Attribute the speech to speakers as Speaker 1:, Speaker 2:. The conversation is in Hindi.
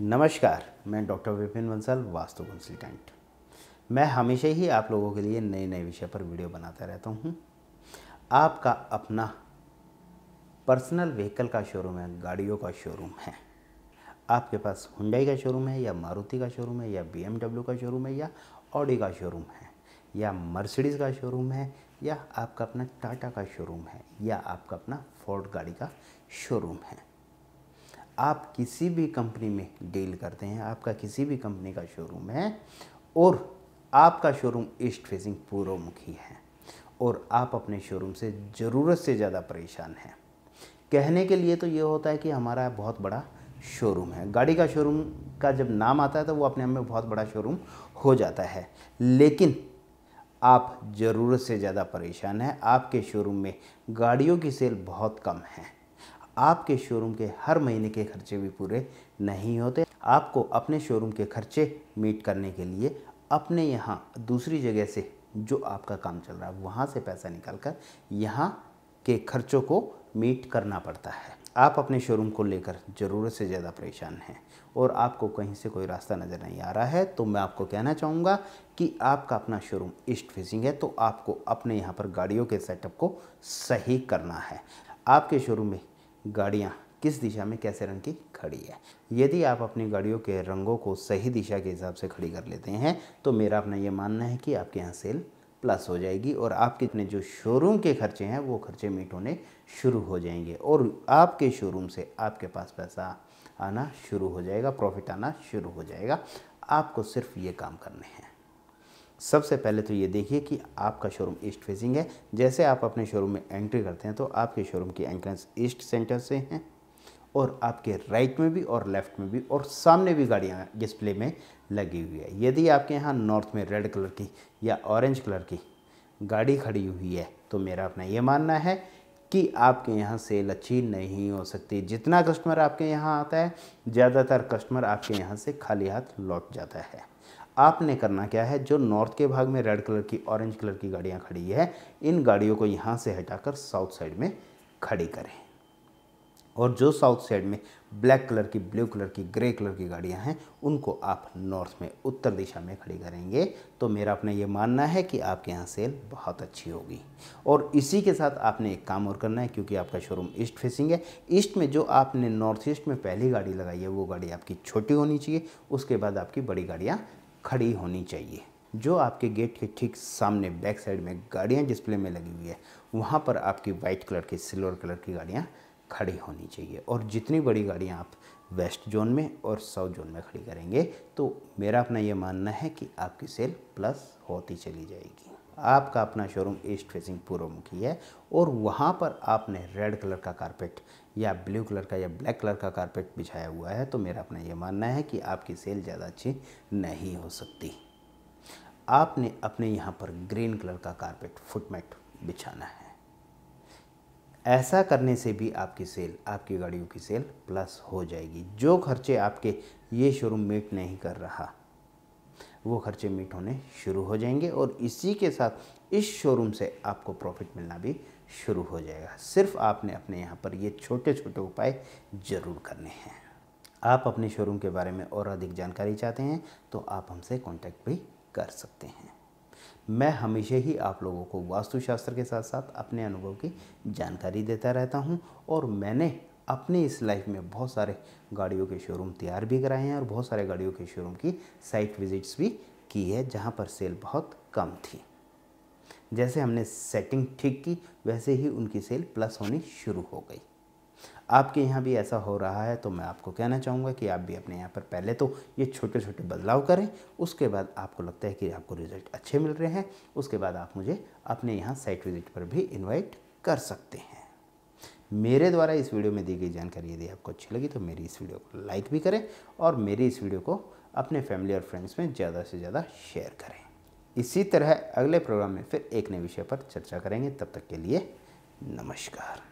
Speaker 1: नमस्कार, मैं डॉक्टर विपिन बंसल, वास्तु कंसल्टेंट। मैं हमेशा ही आप लोगों के लिए नए नए विषय पर वीडियो बनाता रहता हूँ। आपका अपना पर्सनल व्हीकल का शोरूम है, गाड़ियों का शोरूम है। आपके पास हुंडई का शोरूम है, या मारुति का शोरूम है, या बीएमडब्ल्यू का शोरूम है, या ऑडी का शोरूम है, या मर्सिडीज़ का शोरूम है, या आपका अपना टाटा का शोरूम है, या आपका अपना फोर्ड गाड़ी का शोरूम है। आप किसी भी कंपनी में डील करते हैं, आपका किसी भी कंपनी का शोरूम है और आपका शोरूम ईस्ट फेसिंग पूर्वमुखी है और आप अपने शोरूम से ज़रूरत से ज़्यादा परेशान हैं। कहने के लिए तो ये होता है कि हमारा बहुत बड़ा शोरूम है। गाड़ी का शोरूम का जब नाम आता है तो वो अपने आप में बहुत बड़ा शोरूम हो जाता है। लेकिन आप ज़रूरत से ज़्यादा परेशान हैं। आपके शोरूम में गाड़ियों की सेल बहुत कम है। आपके शोरूम के हर महीने के खर्चे भी पूरे नहीं होते। आपको अपने शोरूम के खर्चे मीट करने के लिए अपने यहाँ दूसरी जगह से जो आपका काम चल रहा है, वहाँ से पैसा निकाल कर यहाँ के खर्चों को मीट करना पड़ता है। आप अपने शोरूम को लेकर ज़रूरत से ज़्यादा परेशान हैं और आपको कहीं से कोई रास्ता नज़र नहीं आ रहा है तो मैं आपको कहना चाहूँगा कि आपका अपना शोरूम ईस्ट फेसिंग है तो आपको अपने यहाँ पर गाड़ियों के सेटअप को सही करना है। आपके शोरूम में गाड़ियाँ किस दिशा में कैसे रंग की खड़ी है। यदि आप अपनी गाड़ियों के रंगों को सही दिशा के हिसाब से खड़ी कर लेते हैं तो मेरा अपना ये मानना है कि आपके यहाँ सेल प्लस हो जाएगी और आपके इतने जो शोरूम के खर्चे हैं, वो खर्चे मीट होने शुरू हो जाएँगे और आपके शोरूम से आपके पास पैसा आना शुरू हो जाएगा प्रॉफिट आना शुरू हो जाएगा। आपको सिर्फ़ ये काम करने हैं। सबसे पहले तो ये देखिए कि आपका शोरूम ईस्ट फेसिंग है। जैसे आप अपने शोरूम में एंट्री करते हैं तो आपके शोरूम की एंट्रेंस ईस्ट सेंटर से हैं और आपके राइट में भी और लेफ़्ट में भी और सामने भी गाड़ियाँ डिस्प्ले में लगी हुई है। यदि आपके यहाँ नॉर्थ में रेड कलर की या ऑरेंज कलर की गाड़ी खड़ी हुई है तो मेरा अपना ये मानना है कि आपके यहाँ सेल अच्छी नहीं हो सकती। जितना कस्टमर आपके यहाँ आता है, ज़्यादातर कस्टमर आपके यहाँ से खाली हाथ लौट जाता है। आपने करना क्या है, जो नॉर्थ के भाग में रेड कलर की ऑरेंज कलर की गाड़ियाँ खड़ी है, इन गाड़ियों को यहाँ से हटाकर साउथ साइड में खड़ी करें। और जो साउथ साइड में ब्लैक कलर की ब्लू कलर की ग्रे कलर की गाड़ियाँ हैं, उनको आप नॉर्थ में, उत्तर दिशा में खड़ी करेंगे तो मेरा अपना ये मानना है कि आपके यहाँ सेल बहुत अच्छी होगी। और इसी के साथ आपने एक काम और करना है, क्योंकि आपका शोरूम ईस्ट फेसिंग है। ईस्ट में जो आपने नॉर्थ ईस्ट में पहली गाड़ी लगाई है, वो गाड़ी आपकी छोटी होनी चाहिए, उसके बाद आपकी बड़ी गाड़ियाँ खड़ी होनी चाहिए। जो आपके गेट के ठीक सामने बैक साइड में गाड़ियाँ डिस्प्ले में लगी हुई है, वहाँ पर आपकी वाइट कलर की सिल्वर कलर की गाड़ियाँ खड़ी होनी चाहिए। और जितनी बड़ी गाड़ियाँ आप वेस्ट जोन में और साउथ जोन में खड़ी करेंगे तो मेरा अपना ये मानना है कि आपकी सेल प्लस होती चली जाएगी। आपका अपना शोरूम ईस्ट फेसिंग पूर्वमुखी है और वहाँ पर आपने रेड कलर का कारपेट या ब्लू कलर का या ब्लैक कलर का कारपेट बिछाया हुआ है तो मेरा अपना ये मानना है कि आपकी सेल ज़्यादा अच्छी नहीं हो सकती। आपने अपने यहाँ पर ग्रीन कलर का कारपेट फुटमेट बिछाना है। ऐसा करने से भी आपकी सेल, आपकी गाड़ियों की सेल प्लस हो जाएगी। जो खर्चे आपके ये शोरूम मीट नहीं कर रहा, वो खर्चे मीट होने शुरू हो जाएँगे और इसी के साथ इस शोरूम से आपको प्रॉफिट मिलना भी शुरू हो जाएगा। सिर्फ़ आपने अपने यहाँ पर ये छोटे छोटे उपाय ज़रूर करने हैं। आप अपने शोरूम के बारे में और अधिक जानकारी चाहते हैं तो आप हमसे कांटेक्ट भी कर सकते हैं। मैं हमेशा ही आप लोगों को वास्तुशास्त्र के साथ साथ अपने अनुभव की जानकारी देता रहता हूँ और मैंने अपने इस लाइफ में बहुत सारे गाड़ियों के शोरूम तैयार भी कराए हैं और बहुत सारे गाड़ियों के शोरूम की साइट विजिट्स भी की है जहाँ पर सेल बहुत कम थी। जैसे हमने सेटिंग ठीक की, वैसे ही उनकी सेल प्लस होनी शुरू हो गई। आपके यहाँ भी ऐसा हो रहा है तो मैं आपको कहना चाहूँगा कि आप भी अपने यहाँ पर पहले तो ये छोटे छोटे बदलाव करें, उसके बाद आपको लगता है कि आपको रिज़ल्ट अच्छे मिल रहे हैं, उसके बाद आप मुझे अपने यहाँ साइट विज़िट पर भी इन्वाइट कर सकते हैं। मेरे द्वारा इस वीडियो में दी गई जानकारी यदि आपको अच्छी लगी तो मेरी इस वीडियो को लाइक भी करें और मेरी इस वीडियो को अपने फैमिली और फ्रेंड्स में ज़्यादा से ज़्यादा शेयर करें। इसी तरह अगले प्रोग्राम में फिर एक नए विषय पर चर्चा करेंगे, तब तक के लिए नमस्कार।